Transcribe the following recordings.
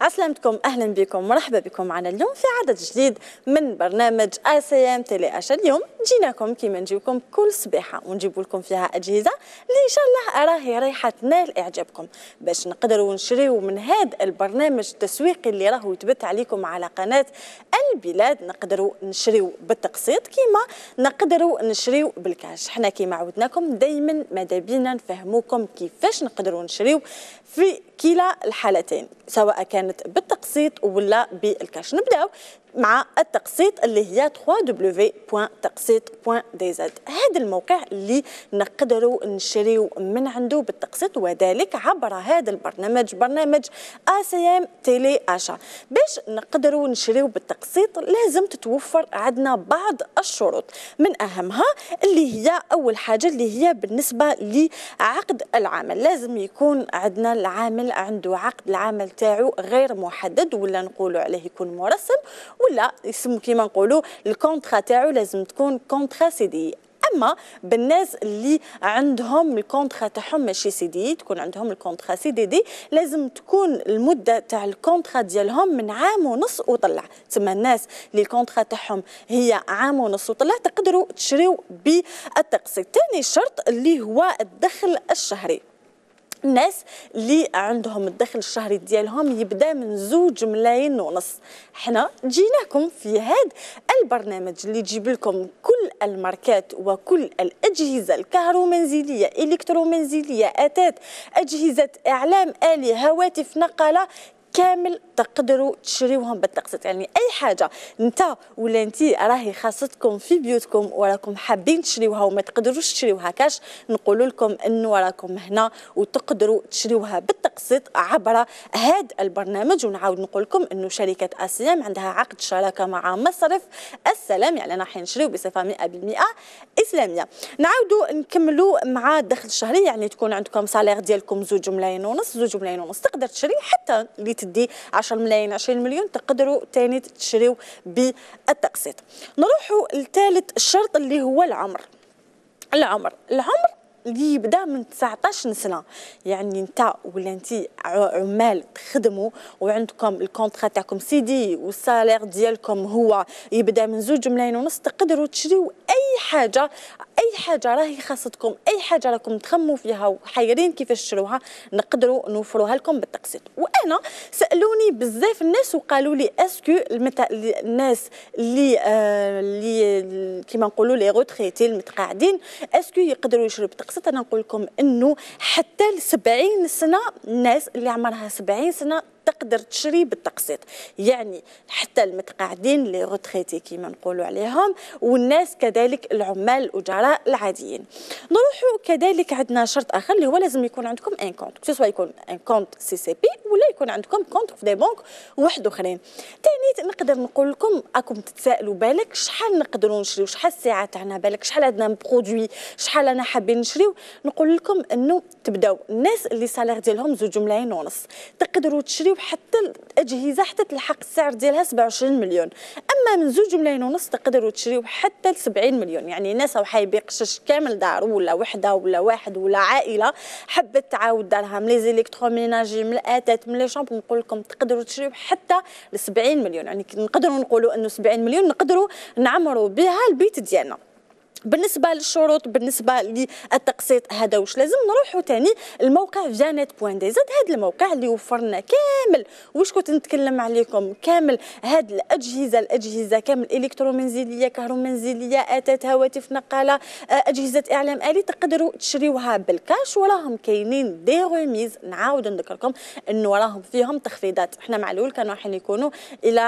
عسلامتكم أهلا بكم مرحبا بكم معنا اليوم في عدد جديد من برنامج ECM Télé Achat اليوم جيناكم كيما نجيبكم كل صبيحه ونجيب لكم فيها أجهزة اللي إن شاء الله راهي رايحه تنال إعجابكم. باش نقدروا نشريو من هذا البرنامج التسويقي اللي راهو يتبث عليكم على قناة البلاد نقدروا نشريو بالتقسيط كيما نقدروا نشريو بالكاش. حنا كيما عودناكم دائما ماذا بينا نفهموكم كيفاش نقدروا نشريو في كلا الحالتين سواء كانت بالتقسيط ولا بالكاش. نبداو مع التقسيط اللي هي www.تقسيط.dz هذا الموقع اللي نقدروا نشريو من عنده بالتقسيط وذلك عبر هذا البرنامج برنامج آسيام تيلي آشا. باش نقدروا نشريو بالتقسيط لازم تتوفر عندنا بعض الشروط. من أهمها اللي هي أول حاجة اللي هي بالنسبة لعقد العمل. لازم يكون عندنا العامل عنده عقد العمل تاعو غير محدد ولا نقولوا عليه يكون مرسم ولا يسمو كيما نقولوا ال contrat تاعو لازم تكون contrat CDI. أما بالناس اللي عندهم ال contrat تاعهم ماشي CDI تكون عندهم ال contrat CDD لازم تكون المدة تاع ال contrat ديالهم من عام ونص وطلع. تسمى الناس اللي ال contrat تاعهم هي عام ونص وطلع تقدروا تشريو بالتقسيط. ثاني شرط اللي هو الدخل الشهري. الناس اللي عندهم الدخل الشهري ديالهم يبدأ من زوج ملايين ونص. حنا جيناكم في هذا البرنامج اللي يجيب لكم كل الماركات وكل الأجهزة الكهرومنزلية إلكترومنزلية أتات أجهزة إعلام آلي هواتف نقالة كامل تقدروا تشريوهم بالتقسيط. يعني أي حاجة أنت ولا انت راهي خاصتكم في بيوتكم وراكم حابين تشريوها وما تقدروش تشريوها كاش نقول لكم انه راكم هنا وتقدروا تشريوها بالتقسيط عبر هذا البرنامج. ونعاود نقول لكم إنه شركة آسيام عندها عقد شراكة مع مصرف السلام. يعني راح نشريو بصفة 100% إسلامية. نعاودوا نكملوا مع الدخل الشهري. يعني تكون عندكم سالير ديالكم زوج ملايين ونص زوج ملايين ونص تقدر تشري حتى اللي تدي 10 ملايين 20 مليون تقدروا تاني تشريو بالتقسيط. نروحوا لثالث الشرط اللي هو العمر. العمر. العمر اللي يبدأ من 19 سنة. يعني انت ولا انت عمال تخدموا وعندكم ال contrat تاعكم CDI وال salaire ديالكم هو يبدأ من زوج ملايين ونص تقدروا تشريو أي حاجة أي حاجة راهي خاصتكم أي حاجة راكم تخموا فيها وحيرين كيفاش تشروها نقدروا نوفروها لكم بالتقسيط. وأنا سألوني بزاف الناس وقالوا لي est-ce que الناس اللي آه اللي كيما نقولوا les retraités المتقاعدين est-ce que يقدروا يشروا بالتقسيط أنا نقول لكم إنه حتى ل 70 سنة الناس اللي عمرها 70 سنة تقدر تشري بالتقسيط. يعني حتى المتقاعدين les retraités كيما نقولوا عليهم والناس كذلك العمال الأجراء العاديين. نروحوا كذلك عندنا شرط آخر اللي هو لازم يكون عندكم un compte سواء يكون un compte CCP ولا يكون عندكم compte في des banques واحد أخرين. ثاني نقدر نقول لكم راكم تتسائلوا بالك شحال نقدروا نشريو شحال الساعة تاعنا بالك شحال عندنا produit شحال أنا حابين نشريو. نقول لكم إنه تبداو الناس اللي salaire ديالهم زوج ملايين ونص. تقدروا تشريو حتى الأجهزة حتى تلحق السعر ديالها 27 مليون. أما من زوج ملايين ونص تقدروا تشريو حتى ل 70 مليون. يعني ناس أو حاب يقشش كامل دار ولا وحدة ولا واحد ولا عائلة. حبت تعاود دارها من les électroménagers من الأتات من les chambres نقول لكم تقدروا تشريو حتى ل 70 مليون. يعني نقدروا نقولوا أنه 70 مليون نقدروا نعمروا بها البيت ديالنا. بالنسبة للشروط بالنسبة للتقسيط هذا واش لازم نروحوا ثاني الموقع فيانيت point DZ هذا الموقع اللي وفرنا كامل. واش كنت نتكلم عليكم؟ كامل. هاد الأجهزة الأجهزة كامل. إلكترومنزلية كهرومنزلية أتات هواتف نقالة أجهزة إعلام آلي تقدروا تشريوها بالكاش وراهم كاينين des remises. نعاود نذكركم انه وراهم فيهم تخفيضات. إحنا معلول كانوا راح يكونوا إلى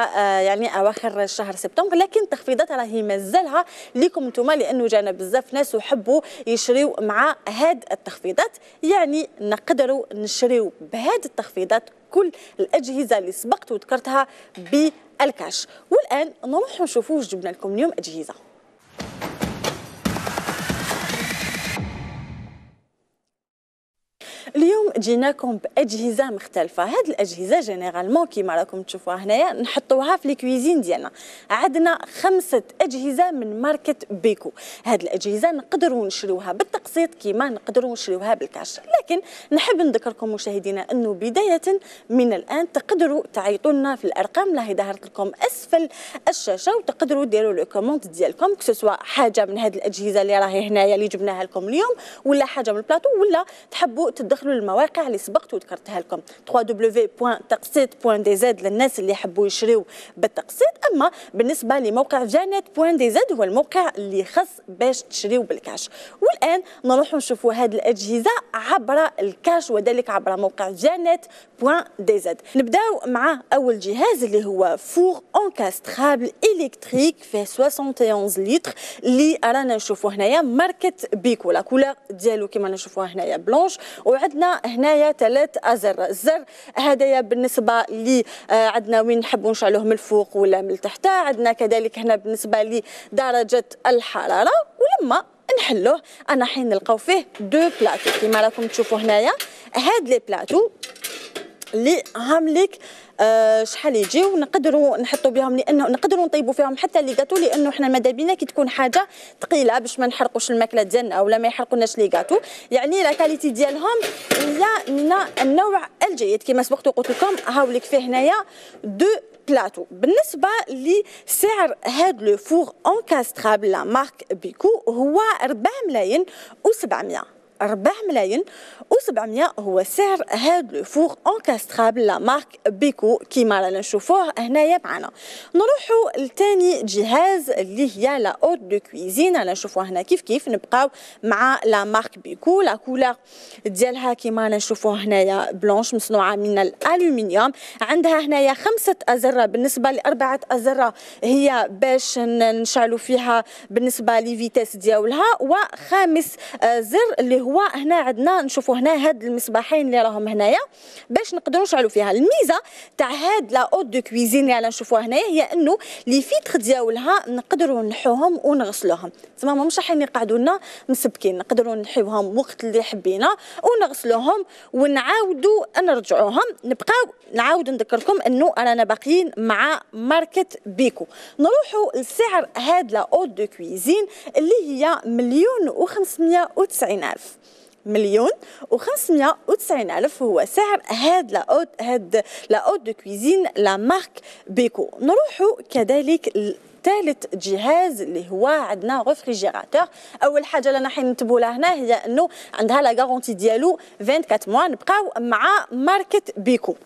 يعني أواخر شهر سبتمبر لكن تخفيضات راهي مازالها لكم أنتم لأن لأنه جانا بزاف ناس وحبوا يشريو مع هاد التخفيضات. يعني نقدروا نشريو بهاد التخفيضات كل الأجهزة اللي سبقت وذكرتها بالكاش. والآن نروح نشوفوا جبنا لكم اليوم أجهزة. اليوم جيناكم باجهزه مختلفة. هاد الأجهزة généralement كيما راكم تشوفوها هنايا نحطوها في ال cuisine ديالنا. عندنا خمسة أجهزة من ماركة بيكو. هاد الأجهزة نقدروا نشريوها بالتقسيط كيما نقدروا نشريوها بالكاش. لكن نحب نذكركم مشاهدينا أنه بداية من الآن تقدروا تعيطوا لنا في الأرقام. اللي ظهرت لكم أسفل الشاشة وتقدروا ديروا les commandes ديالكم. que ce soit حاجة من هاد الأجهزة اللي راهي هنايا اللي جبناها لكم اليوم ولا حاجة من البلاطو ولا تحبوا تدخلوا المواقع اللي سبقت وذكرتها لكم. www.تقسيط.dz للناس اللي يحبوا يشريوا بالتقسيط. أما بالنسبة لموقع جانيت.dz هو الموقع اللي خص باش تشريوا بالكاش. والآن نروحوا نشوفوا هذه الأجهزة عبر الكاش وذلك عبر موقع جانيت.dz نبداو مع أول جهاز اللي هو four encastrable électrique فيه 71 لتر اللي رانا نشوفوا هنايا ماركه بيكو la couleur ديالو كما نشوفوها هنايا blanche وعندنا هنايا ثلاث أزر. الزر هذايا بالنسبة لي آه عندنا وين نحبوا نشعلوه من الفوق ولا من التحت. عندنا كذلك هنا بالنسبة لدرجه الحرارة ولما نحلوه رايحين نلقاو فيه deux plateaux كما راكم تشوفوا هنايا هاد les plateaux اللي هامليك آه شحال يجيو نقدروا نحطوا بهم لأنه نقدروا نطيبوا فيهم حتى les gâteaux لأنه حنا ماذا بينا كي تكون حاجة ثقيلة باش ما نحرقوش الماكلة ديالنا ولا ما يحرقوناش les gâteaux يعني la qualité ديالهم هي من النوع الجيد. كما سبقت وقلت لكم هاوليك فيه هنايا deux plateaux بالنسبة لسعر هاد le four encastrable la marque بيكو هو 4 ملايين و700 4 ملايين و700 هو سعر هاد le four encastrable la marque بيكو كيما رانا نشوفوه هنايا معنا. نروحوا لثاني جهاز اللي هي la hotte de cuisine. رانا نشوفوها هنا كيف كيف. نبقاو مع la marque بيكو. la couleur ديالها كيما رانا نشوفوها هنايا blanche مصنوعة من الألومنيوم. عندها هنايا خمسة أزرة بالنسبة لأربعة أزرة هي باش نشعلوا فيها بالنسبة la vitesse ديالها. وخامس زر اللي هو هنا عندنا نشوفوا هنا هاد المصباحين اللي راهم هنايا باش نقدروا نشعلوا فيها. الميزة تاع هاد la hotte de cuisine اللي نشوفوها هنايا هي إنه les filtres ديالها نقدروا نحوهم ونغسلوهم. تما ماهمش رايحين يقعدوا لنا مسبكين نقدروا نحيوهم وقت اللي حبينا ونغسلوهم ونعاودوا نرجعوهم. نبقاو نعاود نذكركم إنه رانا باقيين مع ماركه بيكو. نروحوا لسعر هاد la hotte de cuisine اللي هي مليون و590 ألف. مليون و590 ألف هو سعر هاد la hotte هاد la hotte de cuisine la marque بيكو. نروحوا كذلك ثالث جهاز اللي هو عندنا réfrigérateur. أول حاجة اللي راح ننتبهوا لها هنا هي إنه عندها la garantie ديالو 24 mois نبقاو مع ماركة بيكو.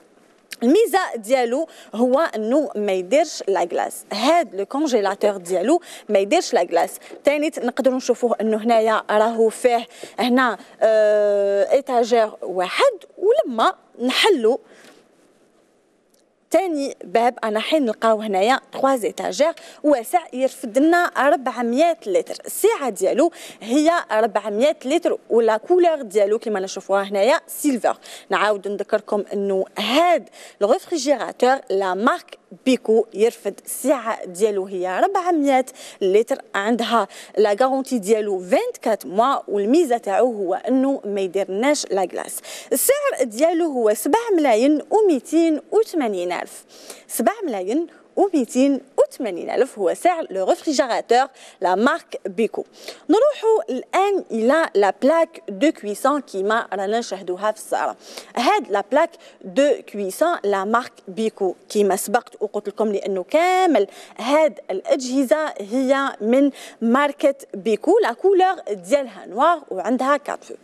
الميزة ديالو هو إنه ما يديرش la glace. هاد le congélateur ديالو ما يديرش la glace. ثاني نقدروا نشوفوه إنه هنايا راهو فيه هنا آه étagère واحد ولما نحلو ثاني باب رايحين نلقاو هنايا 3 étagères واسع يرفد لنا 400 لتر. السعه ديالو هي 400 لتر و la couleur ديالو كما نشوفوها هنايا silver. نعاود نذكركم إنه هاد ال réfrigérateur la marque بيكو يرفد. السعه ديالو هي 400 لتر. عندها la garantie ديالو 24 mois والميزة تاعو هو إنه ما يديرناش la glace. السعر ديالو هو 7 ملايين و280 الف 7 ملايين و280 ألف هو سعر le réfrigérateur la marque بيكو. نروحوا الآن إلى la plaque de cuisson كيما رانا نشاهدوها في الصورة هاد la plaque de cuisson la marque بيكو كيما سبقت وقلت لكم لأنه كامل. هاد الأجهزة هي من ماركة بيكو la couleur ديالها noire وعندها quatre feux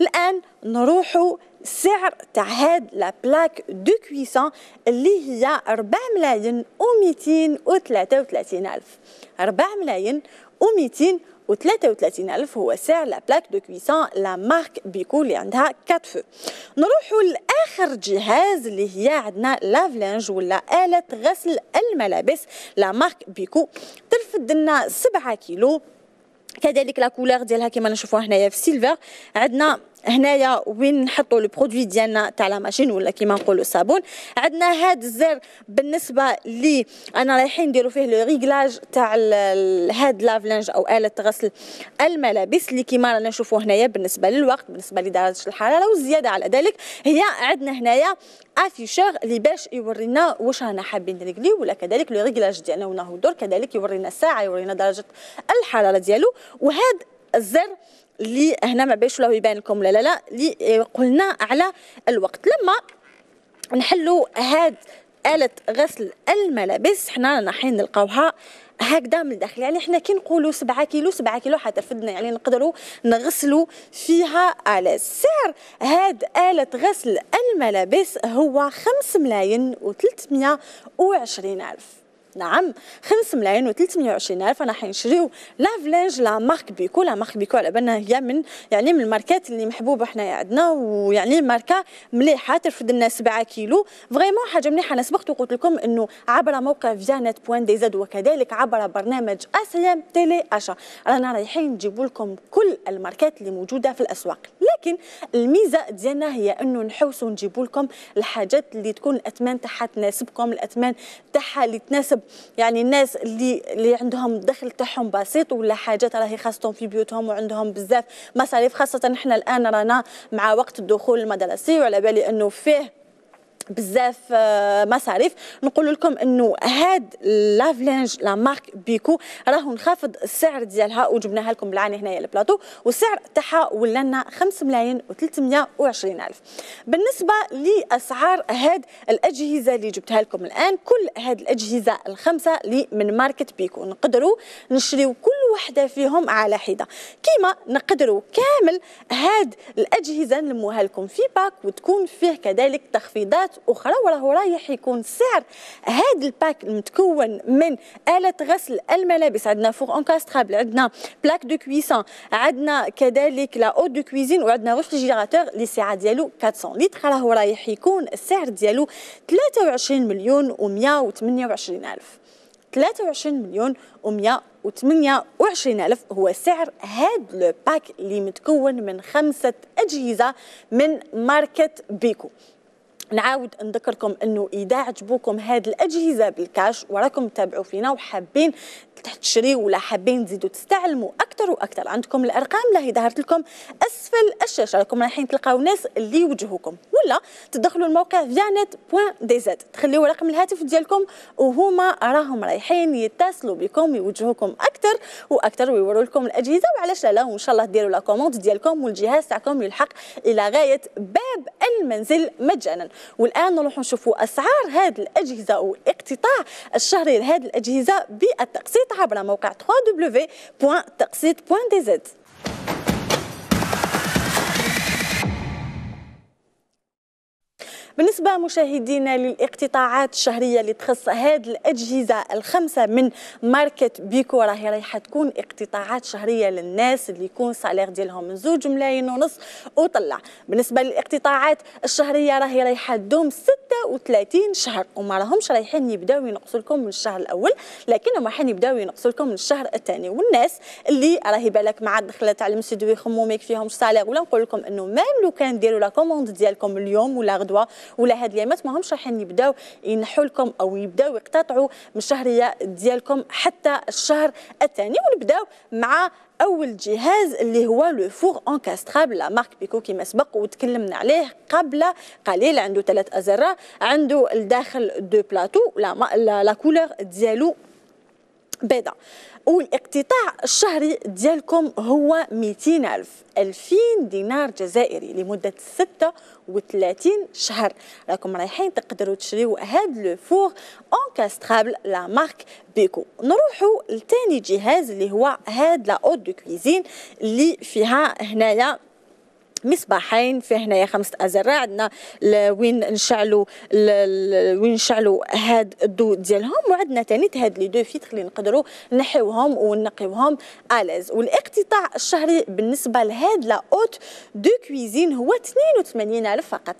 الآن نروحوا سعر تاع هاد la plaque de cuisson اللي هي 4 ملايين و233 ألف. 4 ملايين و233 ألف هو سعر la plaque de cuisson la marque بيكو اللي عندها 4 feux نروحوا لآخر جهاز اللي هي عندنا lave-linge ولا آلة غسل الملابس la marque بيكو. ترفد لنا 7 كيلو. كذلك la couleur ديالها كما نشوفوها هنايا في silver عندنا هنايا وين نحطوا les produits ديالنا تاع la machine ولا كيما نقولوا صابون. عندنا هاد الزر بالنسبة اللي رانا رايحين نديروا فيه le réglage تاع هاد lave-linge أو آلة غسل الملابس اللي كيما رانا نشوفوا هنايا بالنسبة للوقت بالنسبة لدرجة الحرارة والزيادة على ذلك. هي عندنا هنايا afficheur اللي باش يورينا واش رانا حابين نريغلي ولا كذلك le réglage ديالنا ونهو دور كذلك يورينا الساعة يورينا درجة الحرارة ديالو. وهذا الزر اللي هنا ما باش ولا يبان لكم لا لا لا اللي قلنا على الوقت. لما نحلوا هاد آلة غسل الملابس حنا رايحين نلقاوها هكذا من الداخل. يعني إحنا كي نقولوا 7 كيلو 7 كيلو حترفدنا يعني نقدروا نغسلوا فيها على سعر هاد آلة غسل الملابس هو 5 ملايين و320 ألف. نعم. 5 ملايين و320 ألف رايحين نشريو lave-linge la marque بيكو. la marque بيكو على بالنا هي من يعني من الماركات اللي محبوبة حنايا عندنا. ويعني ماركة مليحة ترفد لنا 7 كيلو. vraiment حاجة مليحة. أنا سبقت وقلت لكم إنه عبر موقع vente point dz وكذلك عبر برنامج اسيام télé achat. رانا رايحين نجيبوا لكم كل الماركات اللي موجودة في الأسواق. لكن الميزة ديالنا هي أنه نحوسوا نجيبوا لكم الحاجات اللي تكون الأثمان تاعها تناسبكم الأثمان تاعها اللي تناسب يعني الناس اللي اللي عندهم الدخل تاعهم بسيط ولا حاجات راهي خاصتهم في بيوتهم وعندهم بزاف مصاريف خاصة إحنا الآن رانا مع وقت الدخول المدرسي وعلى بالي أنه فيه بزاف آه، مصاريف. نقول لكم إنه هاد lave-linge la marque بيكو راهو نخفض السعر ديالها وجبناها لكم بالعاني هنايا البلاطو. والسعر تاعها ولا لنا 5 ملايين و320 ألف. بالنسبة لأسعار هاد الأجهزة اللي جبتها لكم الآن كل هاد الأجهزة الخمسة اللي من ماركة بيكو. نقدروا نشريو كل وحدة فيهم على حدة. كيما نقدروا كامل هاد الأجهزة نلموها لكم في pack وتكون فيه كذلك تخفيضات أخرى وراه رايح يكون سعر هذا ال pack المتكون من آلة غسل الملابس. عندنا four encastrable عندنا plaque de cuisson عندنا كذلك la hotte de cuisine وعندنا réfrigérateur اللي السعه ديالو 400 لتر. راهو رايح يكون السعر ديالو 23 مليون و128 ألف. 23 مليون و128 ألف هو سعر هاد le pack اللي متكون من خمسة أجهزة من ماركة Beko. نعاود نذكركم إنه إذا عجبوكم هذه الأجهزة بالكاش وراكم تتابعوا فينا وحابين تشريوا ولا حابين تزيدوا تستعلموا أكثر وأكثر. عندكم الأرقام؟ اللي ظهرت لكم أسفل الشاشة. راكم رايحين تلقاو ناس اللي يوجهوكم. ولا تدخلوا الموقع زد تخليوا رقم الهاتف ديالكم وهما راهم رايحين يتصلوا بكم يوجهوكم أكثر وأكثر ويوروا لكم الأجهزة. وعلاش لا؟ وإن شاء الله ديروا لا كوموند ديالكم والجهاز تاعكم يلحق إلى غاية باب المنزل مجانا. والآن نروحوا نشوفوا أسعار هذه الأجهزة والاقتطاع الشهري لهذه الأجهزة بالتقسيط. عبر موقع www.تقسيط.dz بالنسبة مشاهدينا للاقتطاعات الشهرية اللي تخص هذه الأجهزة الخمسة من ماركة بيكو راهي رايحة تكون اقتطاعات شهرية للناس اللي يكون سالير ديالهم من زوج ملايين ونص وطلع. بالنسبة للاقتطاعات الشهرية راهي رايحة تدوم 36 شهر وما راهمش رايحين يبداو ينقصوا لكم من الشهر الأول لكنهم رايحين يبداو ينقصوا لكم من الشهر الثاني. والناس اللي راهي بالك مع الدخلة تاع المسجد ويخموا ما يكفيهمش salaire ولا نقول لكم إنه même لو كان ديروا la commande ديالكم اليوم ولا غدوة ولا هاد الايامات ما همش رايحين يبداو ينحوا لكم أو يبداو يقتطعوا من الشهريه ديالكم حتى الشهر الثاني. ونبداو مع أول جهاز اللي هو le four encastrable la marque Beko كما سبق وتكلمنا عليه قبل قليل. عنده ثلاث أزرار. عنده الداخل deux plateaux la la couleur ديالو بيضاء والإقتطاع الشهري ديالكم هو 200 ألف 2000 دينار جزائري لمدة 36 شهر. راكم رايحين تقدروا تشريوا هاد le four encastrable la marque Beko. نروحوا لتاني جهاز اللي هو هاد la hotte de cuisine اللي فيها هنايا مصباحين فيه هنايا خمسة أزرار عندنا وين نشعلوا وين نشعلوا هاد الضوء ديالهم وعندنا ثاني هاد les deux filtres اللي نقدروا نحيوهم ونقيوهم à l'aise والاقتطاع الشهري بالنسبة لهاد la hotte de cuisine هو 82 ألف فقط.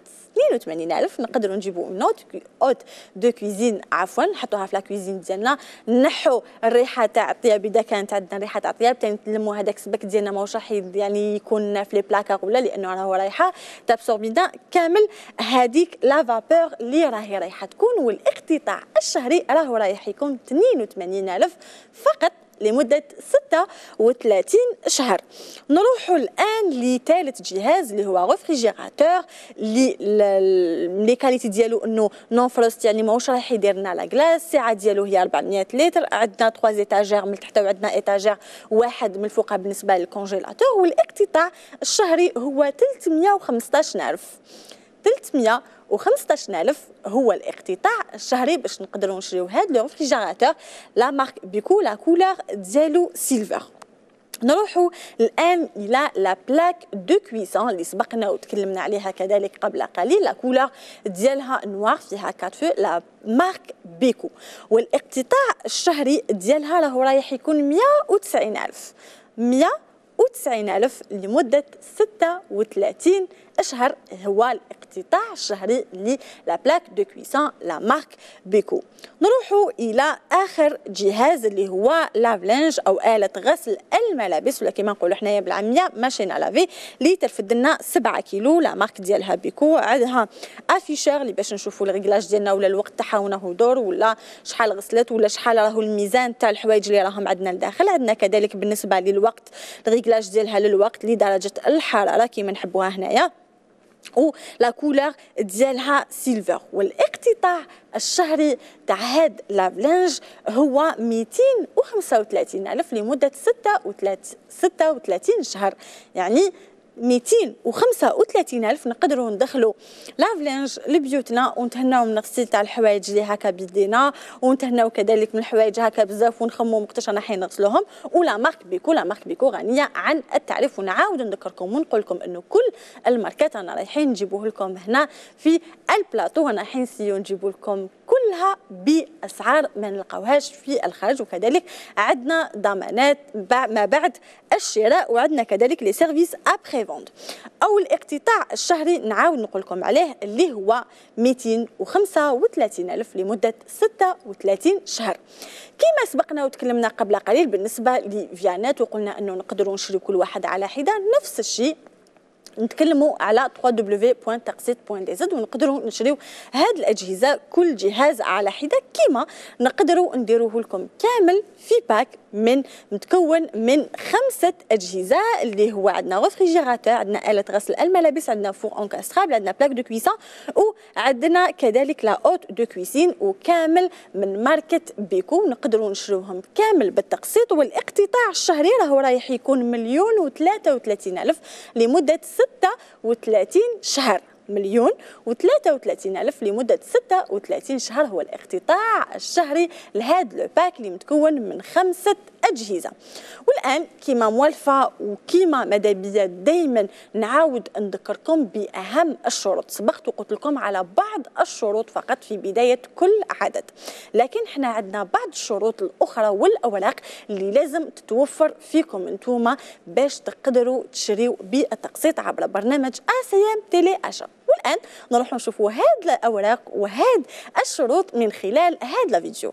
82000 نقدروا نجيبوا notre hotte de cuisine عفوا نحطوها في la cuisine ديالنا. نحو الريحة تاع الطياب إذا كانت عندنا ريحة تاع الطياب ثاني نلموا هذاك السبك ديالنا ماهوش راح يعني يكون في les placards ولا لأنه راهو رايحه تابسوربي دا كامل. هذيك la vapeur اللي راهي رايحة تكون والاقتطاع الشهري راهو رايح يكون 82000 فقط. لمدة 36 شهر. نروح الآن لثالث جهاز اللي هو réfrigérateur اللي qualité ديالو إنه no frost يعني ماهوش رايح يدير لنا la glace السعه ديالو هي 400 لتر. عندنا 3 étagères من تحت وعندنا étagère واحد من الفوق بالنسبة لل congélateur والإقتطاع الشهري هو 315000 300 و15000 هو الاقتطاع الشهري باش نقدروا نشريو هذا le réfrigérateur la marque Beko la couleur ديالو silver نروحوا الآن إلى la plaque de cuisson اللي سبقنا وتكلمنا عليها كذلك قبل قليل la couleur ديالها noire فيها quatre feux la marque Beko. والاقتطاع الشهري ديالها راهو رايح يكون 190000 190000 لمدة 36 أشهر هو الاقتطاع الشهري la plaque de cuisson la marque Beko. نروحوا إلى آخر جهاز اللي هو lave-linge أو آلة غسل الملابس ولا كما نقولوا حنايا بالعامية machine à laver اللي ترفد لنا 7 كيلو la marque ديالها Beko. عندها afficheur اللي باش نشوفوا ال réglage ديالنا ولا الوقت تاعها وين دور ولا شحال غسلت ولا شحال راهو الميزان تاع الحوايج اللي راهم عندنا لداخل. عندنا كذلك بالنسبة للوقت ال réglage ديالها للوقت لدرجة الحرارة كما نحبوها هنايا و la couleur ديالها silver والإقتطاع الشهري تاع هاد lave-linge هو 235 ألف لمدة 36 شهر. يعني 235 ألف نقدروا ندخلوا lave-linge لبيوتنا ونتهناو من الغسيل تاع الحوايج اللي هكا بيدينا ونتهناو كذلك من الحوايج هكا بزاف ونخمو وقتاش رانا حين نغسلوهم. و la marque Beko la marque Beko غنية عن التعريف ونعاود نذكركم ونقول لكم إنه كل الماركات رانا رايحين نجيبوه لكم هنا في البلاطو رانا رايحين نسيو نجيبو لكم كلها بأسعار ما نلقاوهاش في الخارج. وكذلك عندنا ضمانات ما بعد الشراء وعندنا كذلك les services après-vente أو الاقتطاع الشهري نعاود نقول لكم عليه اللي هو 235 ألف لمدة 36 شهر. كما سبقنا وتكلمنا قبل قليل بالنسبة لفيانات وقلنا أنه نقدروا نشري كل واحد على حدة نفس الشيء. نتكلموا على www.taqsit.dz ونقدروا نشريو هاد الأجهزة كل جهاز على حدة كيما نقدروا نديروه لكم. كامل في باك من متكون من خمسة أجهزة اللي هو عندنا réfrigérateur عندنا آلة غسل الملابس عندنا four encastrable عندنا plaque de cuisson وعندنا كذلك la hotte de cuisine وكامل من ماركة Beko نقدروا نشروهم. كامل بالتقسيط والإقتطاع الشهري راهو رايح يكون مليون و33 ألف لمدة 36 شهر. مليون و33 ألف لمدة 36 شهر هو الاقتطاع الشهري لهذا لو باك اللي متكون من خمسة أجهزة. والآن كما مولفة وكما ماذا بيا دائما نعاود نذكركم بأهم الشروط. سبقت وقلت لكم على بعض الشروط فقط في بداية كل عدد. لكن إحنا عندنا بعض الشروط الأخرى والأوراق اللي لازم تتوفر فيكم انتوما باش تقدروا تشريوا بالتقسيط عبر برنامج آسيام تيلي آشا. والان نروح نشوفوا هاد الأوراق وهاد الشروط من خلال هذا الفيديو.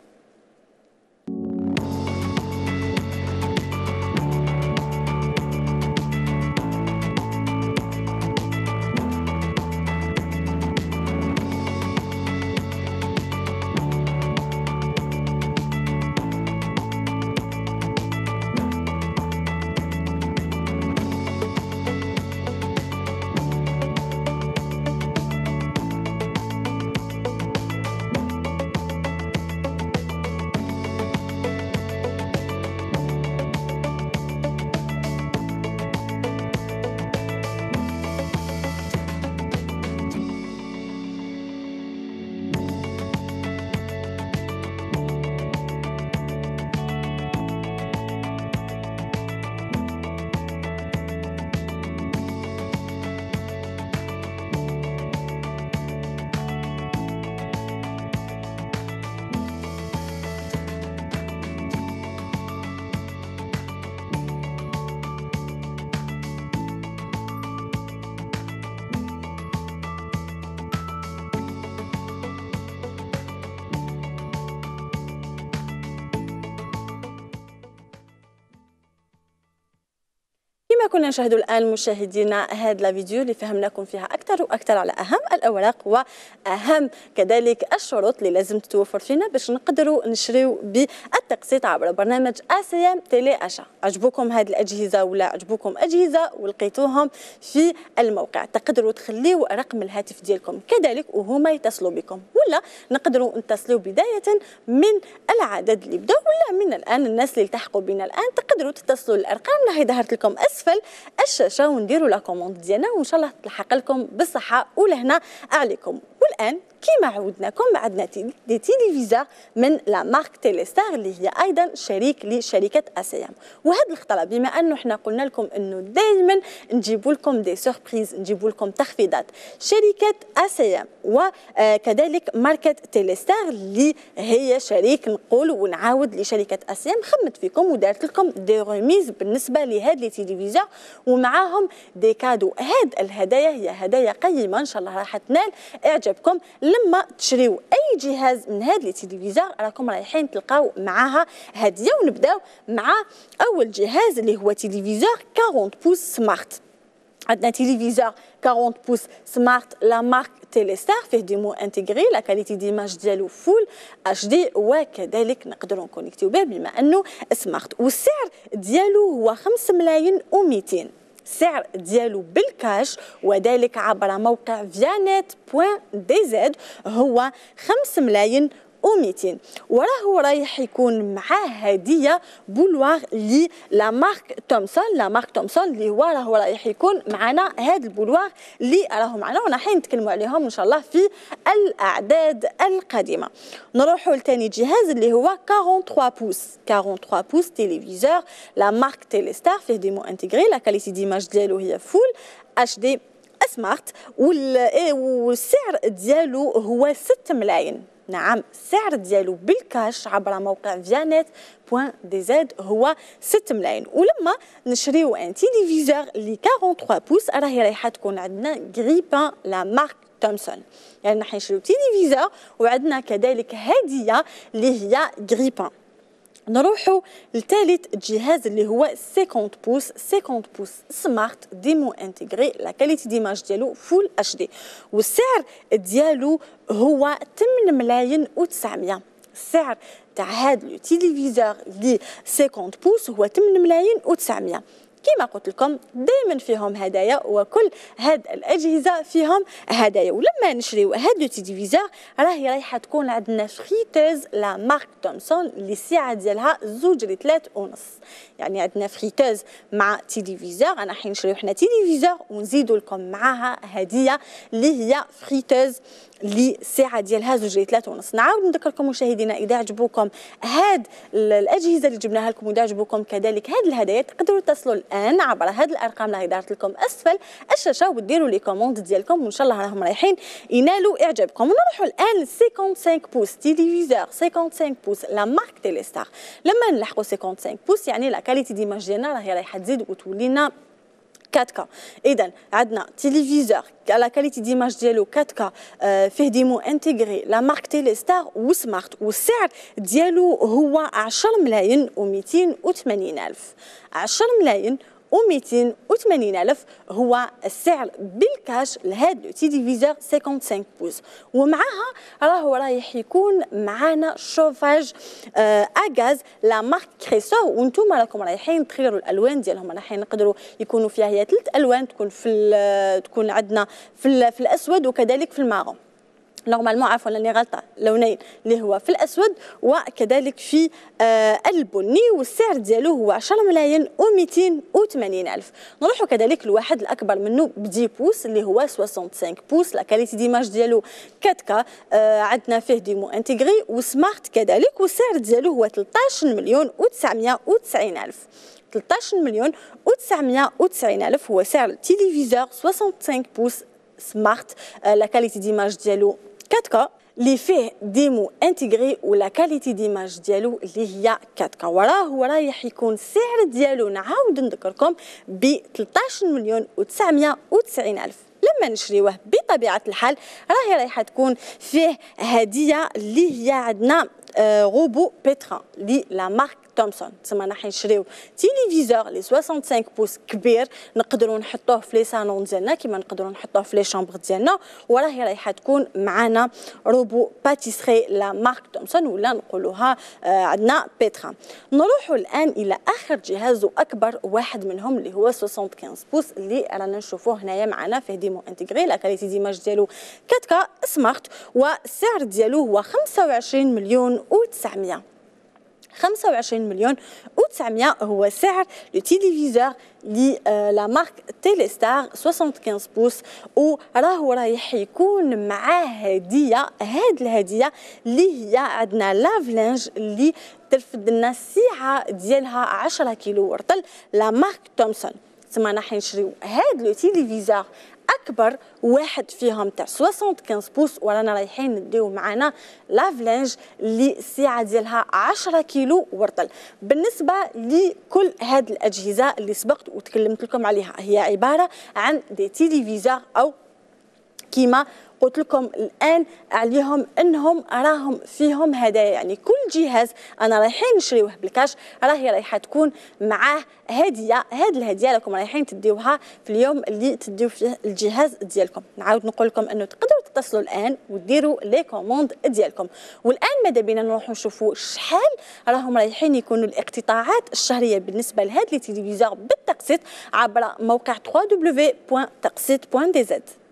كنا نشاهدوا الآن مشاهدينا هذا الفيديو اللي فهمناكم فيها أكثر وأكثر على أهم الأوراق وأهم كذلك الشروط اللي لازم تتوفر فينا باش نقدروا نشريو بالتقسيط عبر برنامج آسيام تيلي آشا. عجبوكم هذه الأجهزة ولا عجبوكم أجهزة ولقيتوهم في الموقع. تقدروا تخليوا رقم الهاتف ديالكم كذلك وهما يتصلوا بكم. ولا نقدروا نتصلوا بداية من العدد اللي بدأ ولا من الآن. الناس اللي التحقوا بنا الآن تقدروا تتصلوا الأرقام. اللي ظهرت لكم أسفل الشاشة ونديروا la commande ديالنا وإن شاء الله تلحق لكم بالصحة. ولهنا عليكم والآن كما عودناكم عندنا des téléviseurs من la marque Telestar اللي هي أيضا شريك لشركة أسيام. وهذا الخطرة بما انه إحنا قلنا لكم إنه دائما نجيب لكم des surprises نجيب لكم تخفيضات. شركة أسيام وكذلك ماركة Telestar اللي هي شريك نقول ونعاود لشركة أسيام خمت فيكم ودارت لكم des remises بالنسبة لهاد les téléviseurs ومعاهم des cadeaux هاد الهدايا هي هدايا قيمة إن شاء الله راح تنال. اعجابكم لما تشريو أي جهاز من هاد les téléviseurs راكم رايحين تلقاو معاها. هديه ونبداو مع أول جهاز اللي هو téléviseur 40 pouces smart عندنا téléviseur 40 pouces smart la marque Telestar فيه démo intégré la qualité d'image ديالو full HD وكذلك نقدروا نكونيكتيو به بما انه smart والسعر ديالو هو 5 ملايين و200 السعر ديالو بالكاش وذلك عبر موقع فيانيت point dz هو 5 ملايين و200 وراه رايح يكون معاه هدية bouilloire لي la marque Thomson la marque Thomson اللي هو راه رايح يكون معنا هذا ال bouilloire اللي راهو معنا وراح نتكلموا عليهم إن شاء الله في الأعداد القادمة. نروحوا لثاني جهاز اللي هو 43 pouces 43 pouces téléviseur la marque Telestar فيه démo intégré la qualité d'image ديالو هي Full HD smart والسعر ديالو هو 6 ملايين. نعم السعر ديالو بالكاش عبر موقع فيانيت point dz هو 6 ملايين. ولما نشريو un téléviseur اللي 43 pouces راهي رايحة تكون عندنا grille-pain la marque Thomson. يعني راح نشريو téléviseur وعندنا كذلك هدية اللي هي grille-pain نروحوا لثالث جهاز اللي هو 50 pouces. 50 pouces smart démo intégré la qualité d'image ديالو Full HD والسعر ديالو هو 8 ملايين و900 السعر تاع هذا le téléviseur لي 50 pouces هو 8 ملايين و900 كما قلت لكم دائما فيهم هدايا وكل هاد الأجهزة فيهم هدايا. ولما نشريو هاد le téléviseur راهي رايحة تكون عندنا friteuse la marque Thomson اللي السعة ديالها زوج لثلاث ونص. يعني عندنا friteuse مع téléviseur أنا حين نشريو حنا téléviseur ونزيدوا لكم معاها هدية اللي هي friteuse اللي السعة ديالها زوج ثلاثة ونص نعاود نذكركم مشاهدينا إذا عجبوكم هاد الأجهزة اللي جبناها لكم وإذا عجبوكم كذلك هاد الهدايا تقدروا تصلوا الآن عبر هاد الأرقام اللي دارت لكم أسفل الشاشة وديروا les commandes ديالكم وإن شاء الله راهم رايحين ينالوا إعجابكم. ونروحوا الآن 55 pouces téléviseur 55 pouces la marque Telestar لما نلحقوا 55 pouces يعني la qualité d'image ديالنا راهي رايحة تزيد وتولينا 4K اذا عندنا téléviseur على qualité d'image ديالو 4K آه فيه démo intégré la marque Telestar و smart والسعر ديالو هو 10 ملايين و280 ألف. 10 ملايين و280 ألف هو السعر بالكاش لهذا téléviseur 55 pouces. ومعها راهو رايح يكون معانا chauffage à gaz la marque كريسو وأنتم راكم رايحين تخيروا الألوان ديالهم. رايحين نقدروا يكونوا فيها هي ثلاث ألوان تكون في تكون عندنا في, في الأسود وكذلك في ال marron normalement عفوا راني غلطه لونين اللي هو في الأسود وكذلك في آه البني والسعر ديالو هو 10 ملايين و280 ألف. نروحوا كذلك الواحد الأكبر منه ب 10 pouces اللي هو 65 pouces. la qualité d'image ديالو 4K عندنا فيه démo intégré و smart كذلك والسعر ديالو هو 13 مليون و990 ألف. 13 مليون و990 ألف هو سعر ال téléviseur 65 pouces smart آه la qualité d'image ديالو 4K اللي فيه démo intégré و la qualité d'image ديالو اللي هي 4K وراه رايح يكون السعر ديالو نعاود نذكركم ب 13 مليون و990 الف لما نشريوه بطبيعه الحال راهي رايحه تكون فيه هديه اللي هي عندنا robot pétrin لي la marque Thomson تسمى راح نشريو téléviseur لي 65 pouces كبير نقدروا نحطوه في les salons ديالنا كيما نقدروا نحطوه في les chambres ديالنا وراهي رايحه تكون معنا robot pâtisserie la marque Thomson ولا نقولوها عندنا pétrin نروحوا الان إلى اخر جهاز واكبر واحد منهم اللي هو 75 pouces اللي رانا نشوفوه هنايا معنا فيه démo intégré la qualité d'image ديالو 4 smart والسعر ديالو هو 25 مليون و900 25 مليون و900 هو سعر téléviseur لي la marque Telestar 75 pouces وراهو رايح يكون معاه هدية هاد الهدية اللي هي عندنا lave-linge اللي ترفد لنا السعه ديالها 10 كيلو ورطل la marque Thomson تما راح نشريو هاد le téléviseur أكبر واحد فيهم. تاع 75 pouces ورانا رايحين نديو معنا lave-linge اللي السعه ديالها 10 كيلو ورطل. بالنسبة لكل هاد الأجهزة اللي سبقت وتكلمت لكم عليها هي عبارة عن des téléviseurs أو كيما قلت لكم الآن عليهم إنهم راهم فيهم هدايا. يعني كل جهاز أنا رايحين نشريوه بالكاش راهي رايحة تكون معاه هدية. هذه الهدية لكم رايحين تديوها في اليوم اللي تديو فيه الجهاز ديالكم. نعاود نقول لكم إنه تقدروا تتصلوا الآن وديروا les commandes ديالكم. والآن ماذا بينا نروحوا نشوفوا شحال راهم رايحين يكونوا الاقتطاعات الشهرية بالنسبة لهذا les téléviseurs بالتقسيط عبر موقع www.تقسيط.dz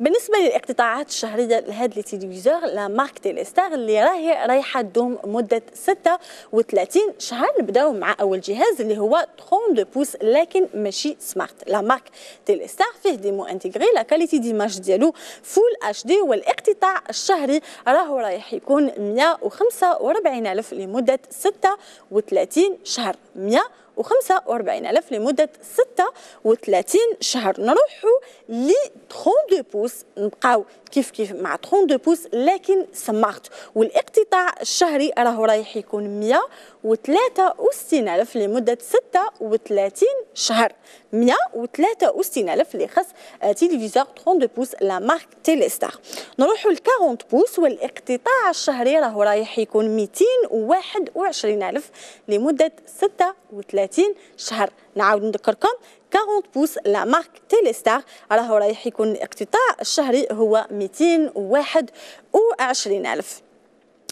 بالنسبة للاقتطاعات الشهرية لهذا التلفزيون لا مارك تيلي ستار اللي راهي رايحة تدوم مدة 36 شهر نبداو مع أول جهاز اللي هو 32 pouces لكن ماشي smart. la marque تيلي ستار فيه démo intégré la qualité d'image ديالو full HD والاقتطاع الشهري راهو رايح يكون 145 ألف لمدة 36 شهر. 100 45 ألف لمدة 36 شهر. نروحوا ل 32 pouces. نبقاو كيف كيف مع 32 pouces لكن smart والإقتطاع الشهري راهو رايح يكون 100 وثلاثة وستين ألف لمدة ستة وثلاثين شهر. مية وثلاثة وستين ألف لخص آه، تلفزيون 30 pouces la marque تيليستار. نروحوا ل 40 pouces والإقتطاع الشهري راهو رايح يكون ميتين وواحد وعشرين ألف لمدة ستة وثلاثين شهر. نعاود نذكركم 40 pouces la marque تيليستار راهو رايح يكون الإقتطاع الشهري هو ميتين وواحد وعشرين ألف.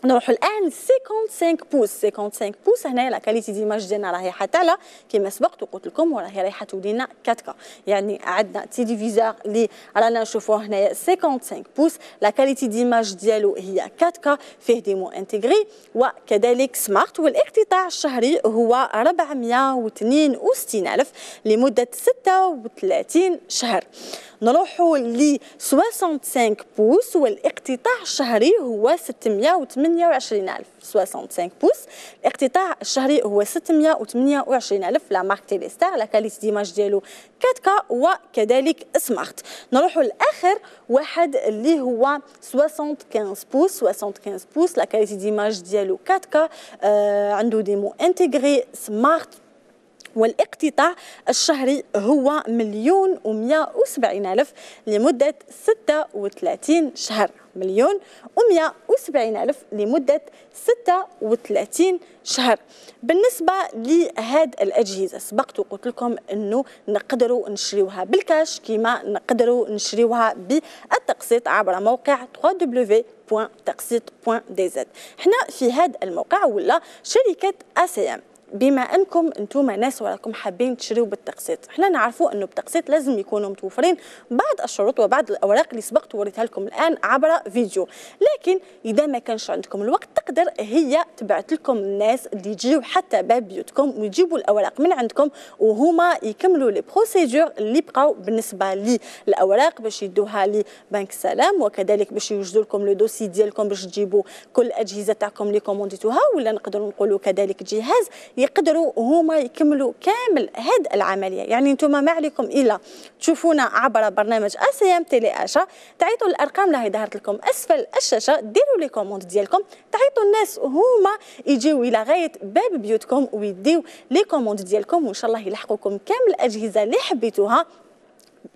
نروحوا الآن 55 pouces. 55 pouces هنا la qualité d'image ديالنا راهي حتى لا. كما سبقت وقلت لكم وراهي رايحة تولي لنا 4 يعني عندنا téléviseur اللي رانا نشوفوه هنايا 55 pouces. la qualité d'image ديالو هي 4 فيه démo intégré. وكذلك smart والاقتطاع الشهري هو 462000 لمدة 36 شهر. نروحوا ل 65 pouces. والاقتطاع الشهري هو 680 628000 65 pouces. الاقتطاع الشهري هو 628000 la marque تيلي ستار la qualité d'image ديالو 4K وكذلك smart. نروحوا لآخر واحد اللي هو 75 pouces. 75 pouces la qualité d'image ديالو 4K آه عنده démo intégré smart. والاقتطاع الشهري هو مليون و170 ألف لمدة 36 شهر. مليون ومئة وسبعين ألف لمدة ستة وثلاثين شهر. بالنسبة لهاد الأجهزة سبقت وقلت لكم أنه نقدروا نشريوها بالكاش كما نقدروا نشريوها بالتقسيط عبر موقع www.تقسيط.dz إحنا في هذا الموقع ولا شركة أسيام بما أنكم أنتم ناس وراكم حابين تشريوا بالتقسيط. إحنا نعرفوا أنه بالتقسيط لازم يكونوا متوفرين بعض الشروط وبعض الأوراق اللي سبقت وريتها لكم الآن عبر فيديو. لكن إذا ما كانش عندكم الوقت تقدر هي تبعت لكم الناس اللي يجيو حتى باب بيوتكم ويجيبوا الأوراق من عندكم وهما يكملوا les procédures اللي بقاو بالنسبة للاوراق باش يدوها لبنك السلام وكذلك باش يوجدوا لكم le dossier ديالكم باش تجيبوا كل الاجهزه تاعكم اللي كومونديتوها ولا نقدروا نقولوا كذلك جهاز. يقدروا هما يكملوا كامل هاد العملية. يعني أنتم ما عليكم إلا تشوفونا عبر برنامج أسيام Télé Achat. تعيطوا الأرقام اللي ظهرت لكم أسفل الشاشة. ديروا les commandes ديالكم. تعيطوا الناس هما يجيو إلى غاية باب بيوتكم ويديو les commandes ديالكم. وإن شاء الله يلحقوكم كامل الأجهزة اللي حبيتوها.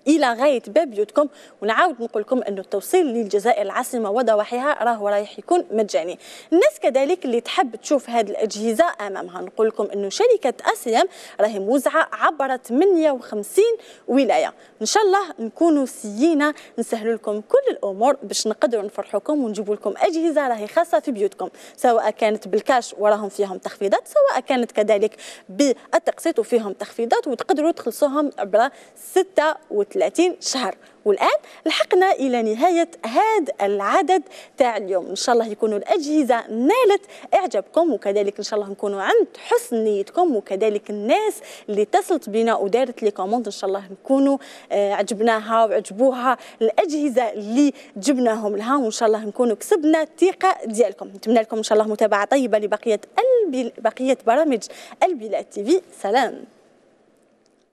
إلى غاية باب بيوتكم ونعاود نقول لكم انه التوصيل للجزائر العاصمة وضواحيها راهو رايح يكون مجاني. الناس كذلك اللي تحب تشوف هذه الأجهزة أمامها نقول لكم انه شركة اسيام راهي موزعة عبر 58 ولاية. إن شاء الله نكونوا سيينا نسهلوا لكم كل الأمور باش نقدروا نفرحوكم ونجيبوا لكم أجهزة راهي خاصة في بيوتكم سواء كانت بالكاش وراهم فيهم تخفيضات سواء كانت كذلك بالتقسيط وفيهم تخفيضات وتقدروا تخلصوهم عبر 36 شهر. والآن لحقنا إلى نهاية هذا العدد تاع اليوم. إن شاء الله يكونوا الأجهزة نالت إعجابكم وكذلك إن شاء الله نكونوا عند حسن نيتكم وكذلك الناس اللي اتصلت بنا ودارت les commandes إن شاء الله نكونوا آه، عجبناها وعجبوها الأجهزة اللي جبناهم لها وإن شاء الله نكونوا كسبنا الثقة ديالكم. نتمنى لكم إن شاء الله متابعة طيبة لبقية بقية برامج البلاد TV. سلام.